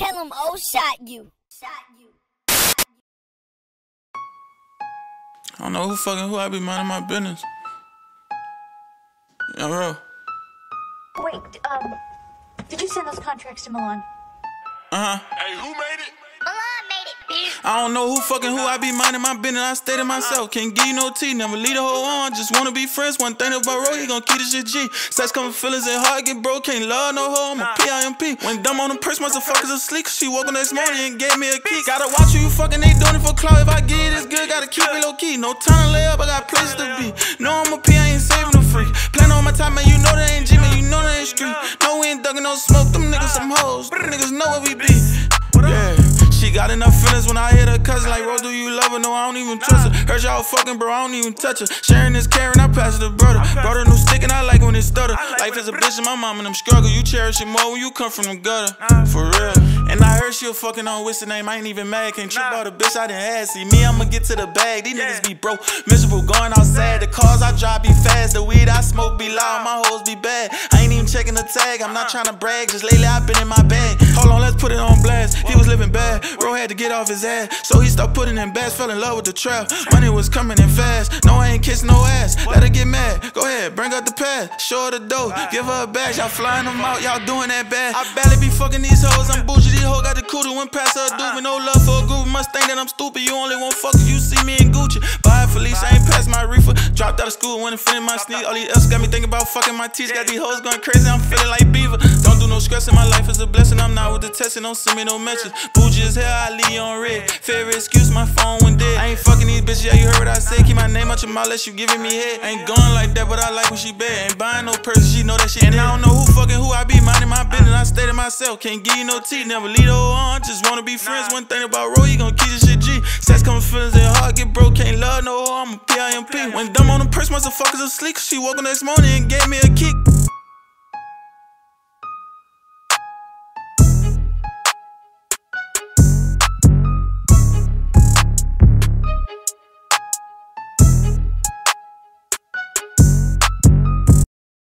Tell him O shot you. Shot you. I don't know who fucking who I be minding my business. Yeah, bro. Wait, um, did you send those contracts to Milan? Uh huh. Hey, who made it? I don't know who fucking who I be minding my business. I stay to myself. Can't give you no tea. Never lead a hoe on. Just wanna be friends. One thing about Ro, he gon' keep this shit G. Sex coming feelings and heart get broke. Can't love no hoe. I'm a PIMP. When dumb on the purse, motherfuckers asleep. She woke up next morning and gave me a key. Gotta watch who you fucking. They doing it for clout. If I get it, it's good. Gotta keep it low key. No time to lay up. I got places to be. No, I'm a P. I ain't saving no freak. Plan on my time, man. You know that ain't G, man. You know that ain't street. No, we ain't ducking no smoke. Them niggas some hoes. Niggas know where we be. Got enough feelings when I hit her cousin. Like, Rose, do you love her? No, I don't even trust her. Heard y'all fucking, bro, I don't even touch her. Sharing is caring, I pass it to brother. Brought her new stick and I like when it stutter. Life is a bitch and my mom and them struggle. You cherish it more when you come from the gutter. For real. And I heard she a fucking on what's the name. I ain't even mad. Can't trip out a bitch I didn't have. See me, I'ma get to the bag. These niggas be broke, miserable, going outside. The cars I drive be fast. The weed I smoke be loud. My hoes be bad. Tag. I'm not trying to brag. Just lately I've been in my bag. Hold on, let's put it on blast. He was living bad. Bro had to get off his ass. So he stopped putting in bags. Fell in love with the trap. Money was coming in fast. No, I ain't kissing no ass. Let her get mad. Go ahead, bring up the pad. Show her the dough. Give her a bag. Y'all flying them out. Y'all doing that bad. I barely be fucking these hoes. I'm bougie. These hoes got the cootie. Went past her dude with no love for a group. Must think that I'm stupid. You only want fuck if you see me in Gucci. Bye, out of school. Went and finished my sneak. All these else got me thinking about fucking my teeth. Got these hoes going crazy. I'm feeling like Bieber. Don't do no stress in my life. It's a blessing. I'm not with the testing. Don't send me no message. Bougie as hell. I leave on red. Favorite excuse. My phone went dead. I ain't fucking these bitches. Yeah, you heard what I said. Keep my name out your mouth. Unless you giving me head. Ain't going like that, but I like when she bad. Ain't buying no purse, She know that shit. And I don't know who fucking who I be. Minding my business. I stay to myself. Can't give you no tea. Never lead her on. Just wanna be friends. One thing about Ro, you gon' keep this shit G. Sex coming feelings no hoe. I'm a PIMP. When dumb on the purse, motherfuckers asleep. She woke up next morning and gave me a kick.